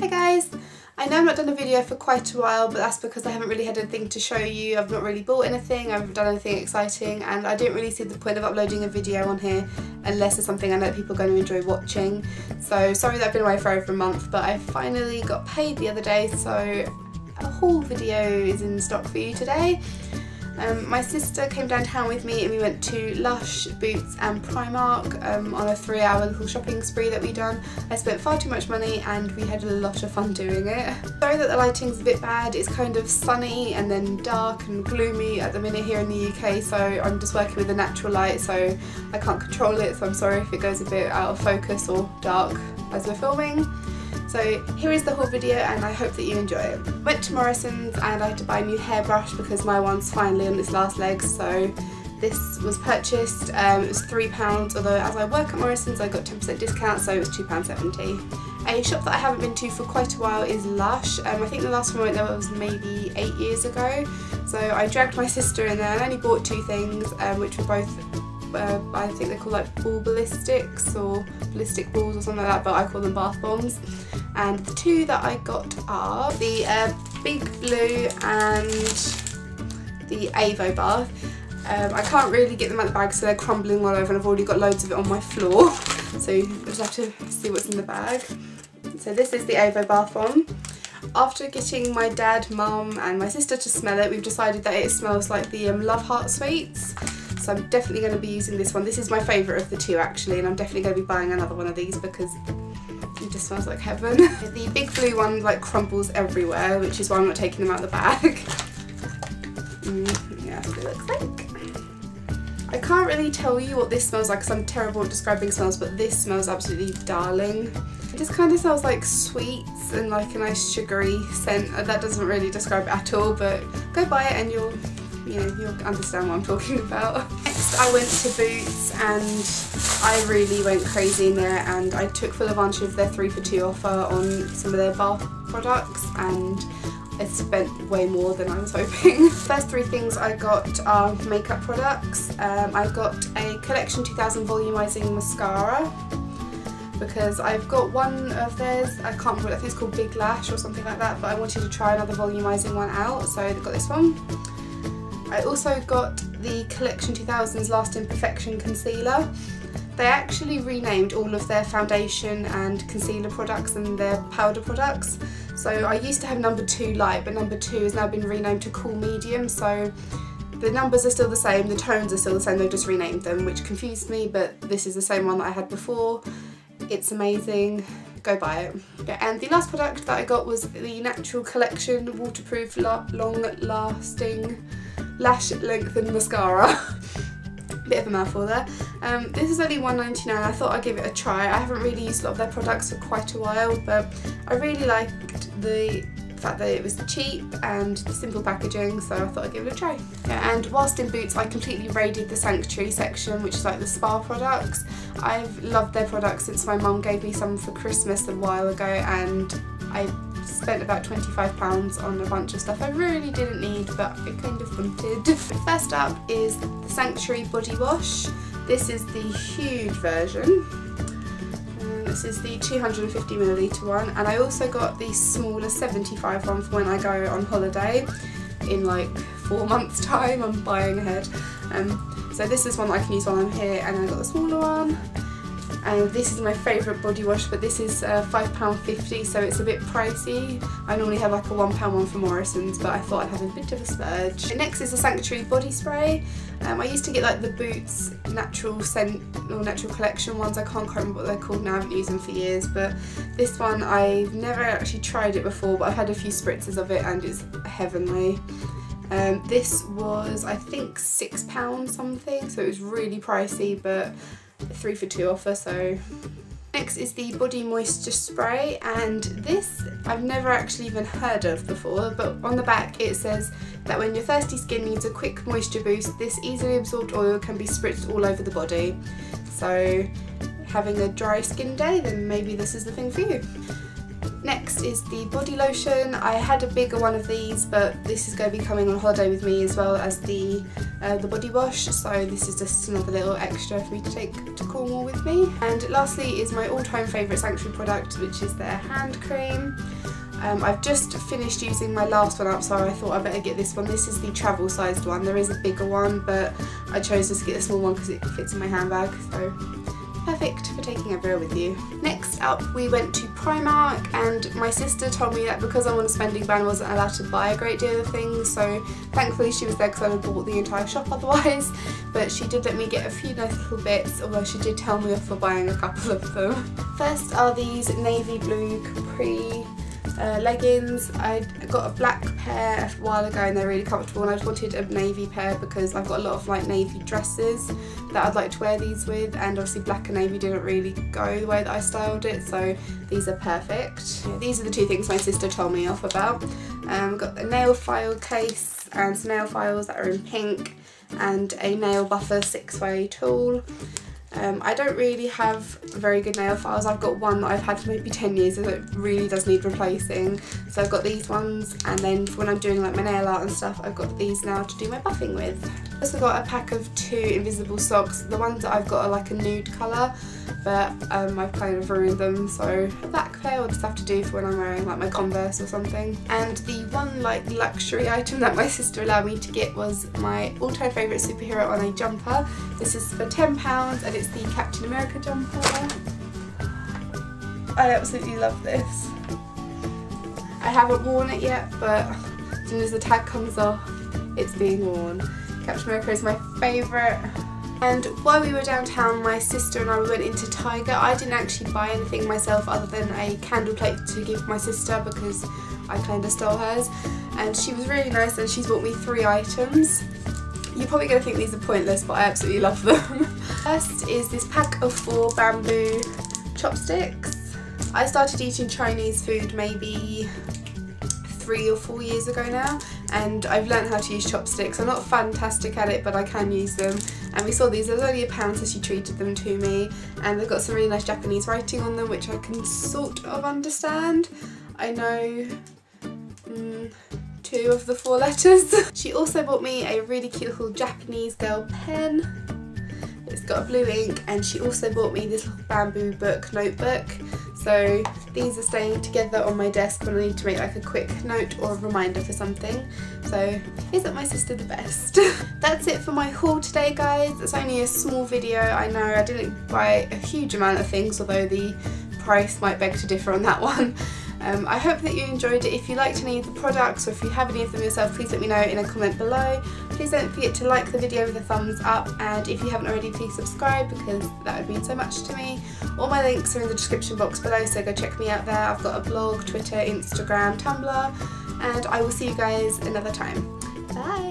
Hi guys! I know I've not done a video for quite a while but that's because I haven't really had anything to show you, I've not really bought anything, I haven't done anything exciting and I didn't really see the point of uploading a video on here unless it's something I know people are going to enjoy watching. So sorry that I've been away for over a month but I finally got paid the other day so a haul video is in stock for you today. Um, my sister came downtown with me and we went to Lush, Boots and Primark um, on a three hour little shopping spree that we done. I spent far too much money and we had a lot of fun doing it. Sorry that the lighting's a bit bad, it's kind of sunny and then dark and gloomy at the minute here in the UK so I'm just working with the natural light so I can't control it so I'm sorry if it goes a bit out of focus or dark as we're filming. So here is the whole video and I hope that you enjoy it. Went to Morrison's and I had to buy a new hairbrush because my one's finally on its last legs so this was purchased, um, it was £3 although as I work at Morrison's I got 10% discount so it was £2.70. A shop that I haven't been to for quite a while is Lush. Um, I think the last time I went there was maybe eight years ago so I dragged my sister in there and only bought two things um, which were both uh, I think they're called like ball ballistics or ballistic balls or something like that but I call them bath bombs and the two that I got are the uh, Big Blue and the Avo bath. Um, I can't really get them out of the bag so they're crumbling all over and I've already got loads of it on my floor so you just have to see what's in the bag. So this is the Avo bath bomb. After getting my dad, mum and my sister to smell it we've decided that it smells like the um, Love Heart sweets so I'm definitely going to be using this one. This is my favourite of the two actually and I'm definitely going to be buying another one of these because it just smells like heaven. the big blue one like crumbles everywhere which is why I'm not taking them out of the bag. mm, yeah, that's what it looks like. I can't really tell you what this smells like because I'm terrible at describing smells but this smells absolutely darling. It just kind of smells like sweets and like a nice sugary scent. That doesn't really describe it at all but go buy it and you'll you know, you'll understand what I'm talking about. Next I went to Boots and I really went crazy in there and I took full advantage of their 3 for 2 offer on some of their bath products and I spent way more than I was hoping. First three things I got are makeup products. Um, I got a Collection 2000 Volumizing Mascara because I've got one of theirs, I can't remember, I think it's called Big Lash or something like that, but I wanted to try another volumizing one out, so I got this one. I also got the Collection 2000's Lasting Perfection Concealer. They actually renamed all of their foundation and concealer products and their powder products. So I used to have number 2 light but number 2 has now been renamed to cool medium so the numbers are still the same, the tones are still the same, they've just renamed them which confused me but this is the same one that I had before. It's amazing, go buy it. And the last product that I got was the Natural Collection Waterproof Long Lasting Lash Lengthen Mascara. Bit of a mouthful there. Um, this is only $1.99. I thought I'd give it a try. I haven't really used a lot of their products for quite a while, but I really liked the fact that it was cheap and the simple packaging so I thought I'd give it a try. Yeah, and whilst in Boots I completely raided the Sanctuary section which is like the spa products. I've loved their products since my mum gave me some for Christmas a while ago and I spent about £25 on a bunch of stuff I really didn't need but I kind of wanted. First up is the Sanctuary Body Wash. This is the huge version. Um, this is the 250ml one and I also got the smaller 75 one for when I go on holiday in like four months time I'm buying ahead. Um, so this is one that I can use while I'm here and I got the smaller one and this is my favourite body wash but this is uh, £5.50 so it's a bit pricey. I normally have like a £1 one from Morrison's but I thought I'd have a bit of a splurge. Next is the Sanctuary body spray. Um, I used to get like the Boots natural scent or natural collection ones, I can't quite remember what they're called now, I haven't used them for years but this one I've never actually tried it before but I've had a few spritzes of it and it's heavenly. Um, this was I think £6 something so it was really pricey but three for two offer so Next is the Body Moisture Spray and this I've never actually even heard of before but on the back it says that when your thirsty skin needs a quick moisture boost this easily absorbed oil can be spritzed all over the body so having a dry skin day then maybe this is the thing for you. Next is the body lotion. I had a bigger one of these but this is going to be coming on holiday with me as well as the uh, the body wash so this is just another little extra for me to take to Cornwall with me. And lastly is my all-time favourite Sanctuary product which is their hand cream. Um, I've just finished using my last one up so I thought I better get this one. This is the travel sized one. There is a bigger one but I chose just to get the small one because it fits in my handbag so perfect for taking everywhere with you. Next up we went to Primark and my sister told me that because I'm on a spending ban I wasn't allowed to buy a great deal of things so thankfully she was there because I would have bought the entire shop otherwise but she did let me get a few nice little bits although she did tell me off for buying a couple of them. First are these navy blue capri uh, leggings. I got a black pair a while ago and they're really comfortable and I just wanted a navy pair because I've got a lot of like navy dresses that I'd like to wear these with and obviously black and navy didn't really go the way that I styled it so these are perfect. These are the two things my sister told me off about. Um, got a nail file case and some nail files that are in pink and a nail buffer six way tool. Um, I don't really have very good nail files. I've got one that I've had for maybe 10 years and it really does need replacing. So I've got these ones and then when I'm doing like my nail art and stuff I've got these now to do my buffing with. I've also got a pack of two invisible socks. The ones that I've got are like a nude colour but um, I've kind of ruined them so black pair will just have to do for when I'm wearing like my Converse or something. And the one like luxury item that my sister allowed me to get was my all-time favourite superhero on a jumper. This is for £10 and it's the Captain America jumper. I absolutely love this. I haven't worn it yet but as soon as the tag comes off it's being worn. Captain America is my favourite and while we were downtown, my sister and I went into Tiger. I didn't actually buy anything myself other than a candle plate to give my sister because I kind of stole hers. And she was really nice and she's bought me three items. You're probably going to think these are pointless, but I absolutely love them. First is this pack of four bamboo chopsticks. I started eating Chinese food maybe three or four years ago now and I've learned how to use chopsticks. I'm not fantastic at it but I can use them and we saw these, there was only a pound so she treated them to me and they've got some really nice Japanese writing on them which I can sort of understand. I know mm, two of the four letters. she also bought me a really cute little Japanese girl pen it's got a blue ink and she also bought me this little bamboo book notebook so these are staying together on my desk when I need to make like a quick note or a reminder for something. So isn't my sister the best? That's it for my haul today guys. It's only a small video. I know I didn't buy a huge amount of things although the price might beg to differ on that one. Um, I hope that you enjoyed it. If you liked any of the products or if you have any of them yourself, please let me know in a comment below. Please don't forget to like the video with a thumbs up and if you haven't already, please subscribe because that would mean so much to me. All my links are in the description box below, so go check me out there. I've got a blog, Twitter, Instagram, Tumblr, and I will see you guys another time. Bye!